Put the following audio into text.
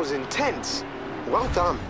Was intense. Well done.